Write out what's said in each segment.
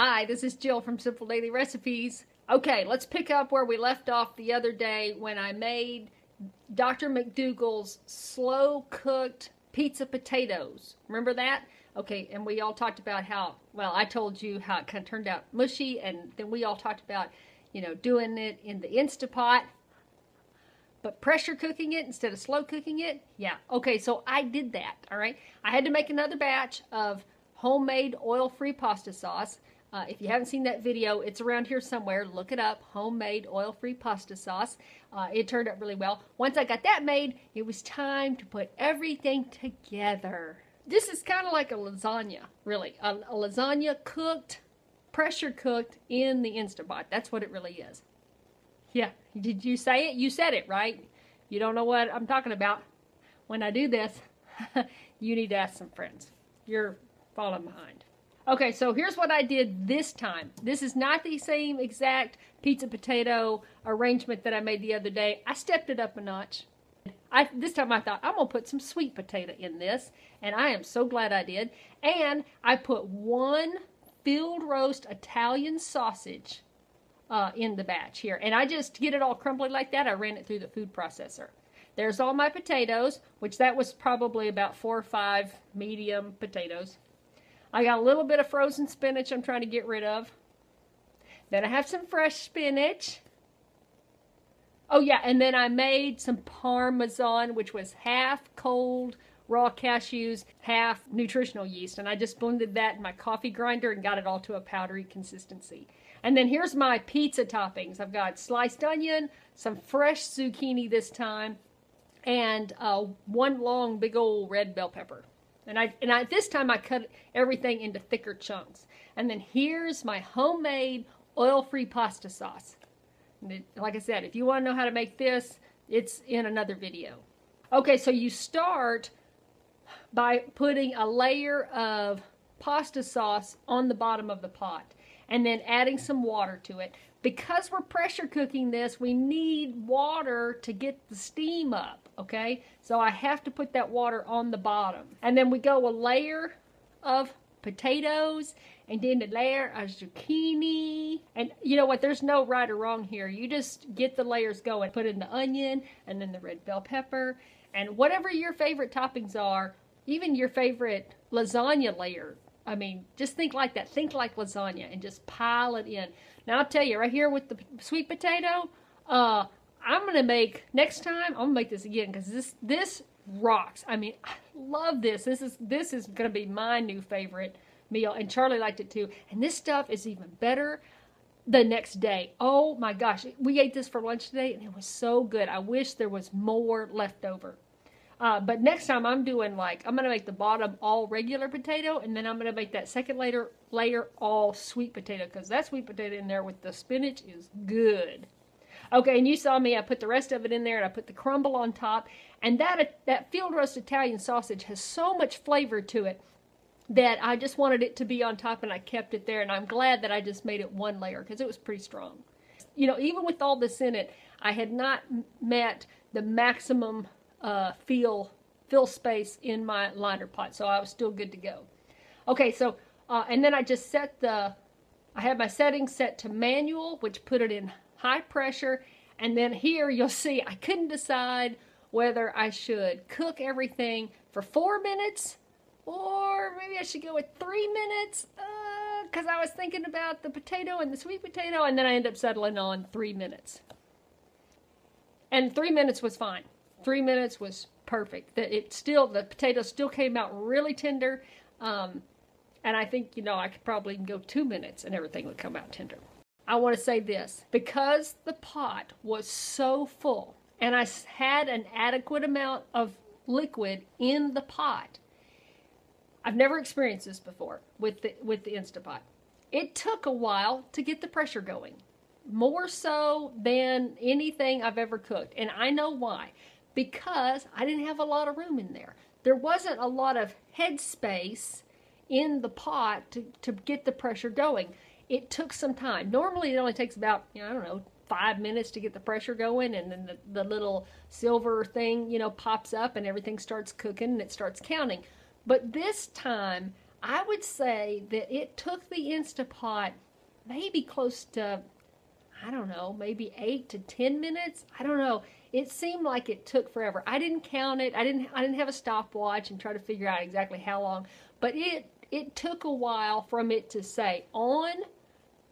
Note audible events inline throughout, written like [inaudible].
Hi, this is Jill from Simple Daily Recipes. Okay, let's pick up where we left off the other day when I made Dr. McDougall's slow cooked pizza potatoes. Remember that? Okay, and we all talked about how, well, I told you how it kind of turned out mushy, and then we all talked about, you know, doing it in the Instapot, but pressure cooking it instead of slow cooking it. Yeah, okay, so I did that, all right? I had to make another batch of homemade oil-free pasta sauce. Uh, if you haven't seen that video, it's around here somewhere. Look it up, homemade oil-free pasta sauce. Uh, it turned out really well. Once I got that made, it was time to put everything together. This is kind of like a lasagna, really. A, a lasagna cooked, pressure cooked in the Instapot. That's what it really is. Yeah, did you say it? You said it, right? You don't know what I'm talking about. When I do this, [laughs] you need to ask some friends. You're falling behind. Okay, so here's what I did this time. This is not the same exact pizza potato arrangement that I made the other day. I stepped it up a notch. I, this time I thought, I'm to put some sweet potato in this, and I am so glad I did. And I put one Field Roast Italian sausage uh, in the batch here. And I just, get it all crumbly like that, I ran it through the food processor. There's all my potatoes, which that was probably about four or five medium potatoes. I got a little bit of frozen spinach I'm trying to get rid of. Then I have some fresh spinach. Oh yeah, and then I made some parmesan, which was half cold raw cashews, half nutritional yeast. And I just blended that in my coffee grinder and got it all to a powdery consistency. And then here's my pizza toppings. I've got sliced onion, some fresh zucchini this time, and uh, one long big old red bell pepper. And I and I this time I cut everything into thicker chunks. And then here's my homemade oil-free pasta sauce. It, like I said, if you want to know how to make this, it's in another video. Okay, so you start by putting a layer of pasta sauce on the bottom of the pot and then adding some water to it. Because we're pressure cooking this, we need water to get the steam up, okay? So I have to put that water on the bottom. And then we go a layer of potatoes and then a layer of zucchini. And you know what? There's no right or wrong here. You just get the layers going. Put in the onion and then the red bell pepper and whatever your favorite toppings are, even your favorite lasagna layer I mean, just think like that. Think like lasagna and just pile it in. Now, I'll tell you, right here with the sweet potato, uh, I'm going to make, next time, I'm to make this again because this, this rocks. I mean, I love this. This is, this is going to be my new favorite meal. And Charlie liked it too. And this stuff is even better the next day. Oh my gosh. We ate this for lunch today and it was so good. I wish there was more left over. Uh, but next time I'm doing like, I'm going to make the bottom all regular potato and then I'm going to make that second layer, layer all sweet potato because that sweet potato in there with the spinach is good. Okay, and you saw me, I put the rest of it in there and I put the crumble on top. And that, that field roast Italian sausage has so much flavor to it that I just wanted it to be on top and I kept it there. And I'm glad that I just made it one layer because it was pretty strong. You know, even with all this in it, I had not met the maximum uh, fill fill space in my liner pot, so I was still good to go. Okay, so uh, and then I just set the I had my settings set to manual, which put it in high pressure, and then here you'll see I couldn't decide whether I should cook everything for four minutes or maybe I should go with three minutes because uh, I was thinking about the potato and the sweet potato, and then I ended up settling on three minutes. And three minutes was fine three minutes was perfect. That it still the potatoes still came out really tender, um, and I think you know I could probably go two minutes and everything would come out tender. I want to say this because the pot was so full and I had an adequate amount of liquid in the pot. I've never experienced this before with the with the Instapot. It took a while to get the pressure going, more so than anything I've ever cooked, and I know why because I didn't have a lot of room in there. There wasn't a lot of head space in the pot to, to get the pressure going. It took some time. Normally, it only takes about, you know, I don't know, five minutes to get the pressure going, and then the, the little silver thing, you know, pops up and everything starts cooking and it starts counting. But this time, I would say that it took the Instapot maybe close to, I don't know, maybe eight to ten minutes. I don't know. It seemed like it took forever. I didn't count it. I didn't. I didn't have a stopwatch and try to figure out exactly how long. But it it took a while from it to say on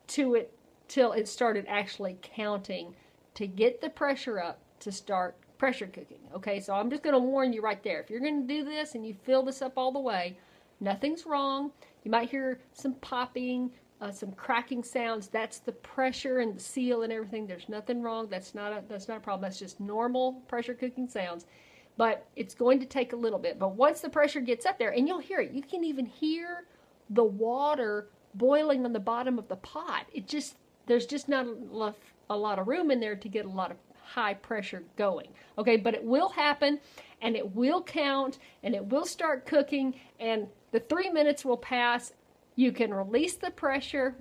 to it till it started actually counting to get the pressure up to start pressure cooking. Okay, so I'm just going to warn you right there. If you're going to do this and you fill this up all the way, nothing's wrong. You might hear some popping, uh, some cracking sounds. That's the pressure and the seal and everything. There's nothing wrong. That's not a that's not a problem. That's just normal pressure cooking sounds. But it's going to take a little bit. But once the pressure gets up there, and you'll hear it, you can even hear the water boiling on the bottom of the pot. It just there's just not enough a lot of room in there to get a lot of high pressure going. Okay, but it will happen and it will count and it will start cooking and the three minutes will pass. You can release the pressure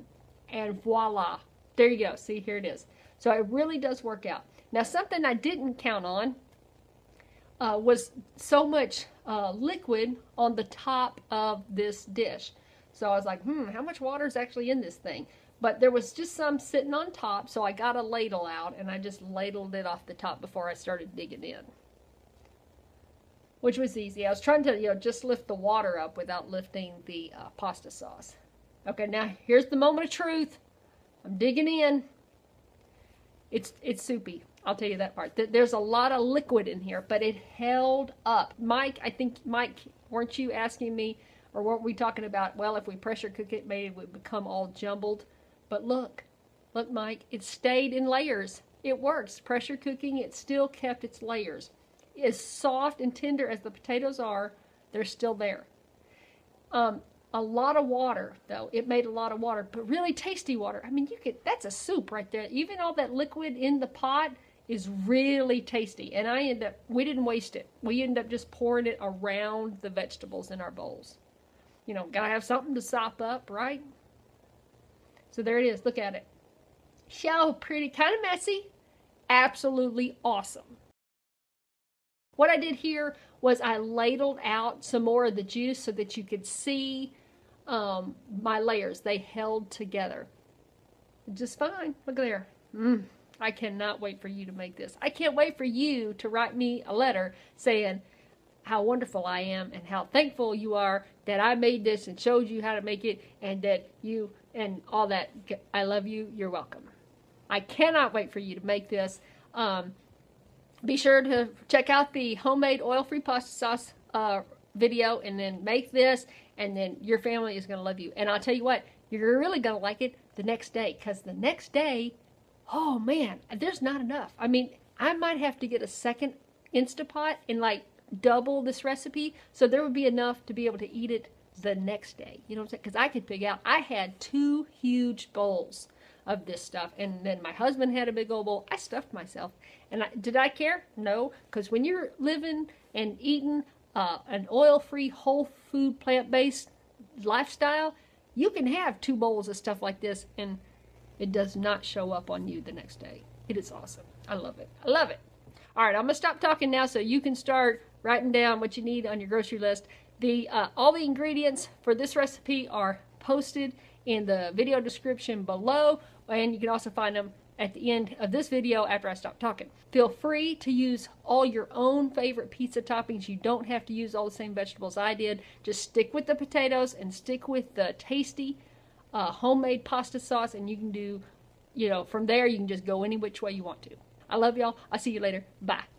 and voila. There you go. See, here it is. So it really does work out. Now, something I didn't count on uh, was so much uh, liquid on the top of this dish. So I was like, hmm, how much water is actually in this thing? But there was just some sitting on top, so I got a ladle out and I just ladled it off the top before I started digging in. Which was easy. I was trying to, you know, just lift the water up without lifting the uh, pasta sauce. Okay, now here's the moment of truth. I'm digging in. It's it's soupy. I'll tell you that part. There's a lot of liquid in here, but it held up. Mike, I think Mike, weren't you asking me, or weren't we talking about? Well, if we pressure cook it, maybe it would become all jumbled. But look, look, Mike, it stayed in layers. It works. Pressure cooking, it still kept its layers. As soft and tender as the potatoes are, they're still there. Um, a lot of water, though. It made a lot of water, but really tasty water. I mean, you could, that's a soup right there. Even all that liquid in the pot is really tasty. And I end up, we didn't waste it. We end up just pouring it around the vegetables in our bowls. You know, gotta have something to sop up, right? So there it is. Look at it. So pretty, kind of messy. Absolutely awesome. What I did here was I ladled out some more of the juice so that you could see um, my layers. They held together. Just fine. Look there. Mm, I cannot wait for you to make this. I can't wait for you to write me a letter saying how wonderful I am and how thankful you are that I made this and showed you how to make it and that you and all that. I love you. You're welcome. I cannot wait for you to make this. Um, be sure to check out the homemade oil-free pasta sauce uh, video and then make this and then your family is going to love you. And I'll tell you what, you're really going to like it the next day because the next day, oh man, there's not enough. I mean, I might have to get a second Instapot and like double this recipe so there would be enough to be able to eat it the next day. You know what I'm saying? Because I could figure out, I had two huge bowls of this stuff. And then my husband had a big old bowl. I stuffed myself. And I, did I care? No. Because when you're living and eating uh, an oil-free, whole food, plant-based lifestyle, you can have two bowls of stuff like this and it does not show up on you the next day. It is awesome. I love it. I love it. All right, I'm going to stop talking now so you can start writing down what you need on your grocery list. The uh, All the ingredients for this recipe are posted in the video description below, and you can also find them at the end of this video after I stop talking. Feel free to use all your own favorite pizza toppings. You don't have to use all the same vegetables I did. Just stick with the potatoes and stick with the tasty uh, homemade pasta sauce, and you can do, you know, from there you can just go any which way you want to. I love y'all. I'll see you later. Bye.